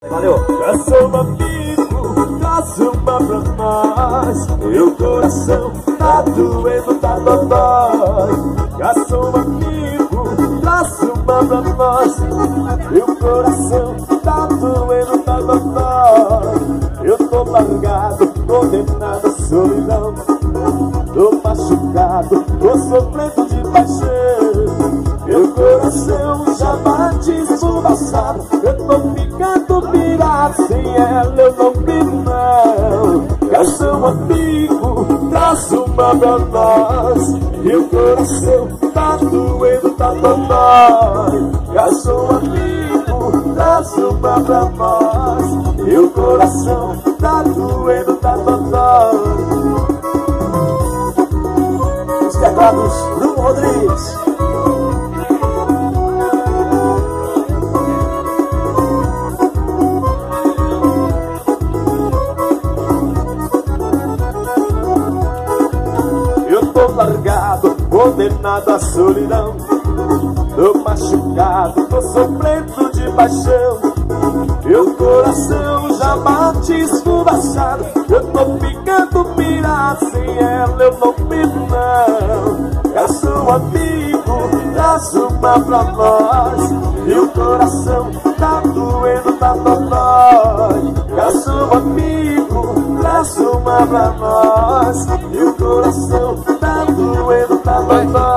Valeu. Amigo, traz uma pra nós. Meu coração tá doendo, tá dodói. Amigo, traz uma pra nós. Meu coração tá doendo, tá dodói. Eu tô largado, condenado à solidão. Tô machucado, tô sofrendo de paixão. Meu coração Sem ela eu não vivo não Canção amigo, traz uma pra nós E o coração tá doendo, tá dodói Canção amigo, traz uma pra nós E o coração tá doendo, tá dodói Os teclados, Bruno Rodrigues largado, condenado à solidão. Tô machucado, tô sofrendo de paixão. Meu coração já bate esfumaçado. Eu tô ficando pirado, sem ela eu não vivo não. É seu amigo, traz uma pra nós. Meu coração tá doendo, tá dodói. É seu amigo, traz uma pra nós. Meu coração bye bye.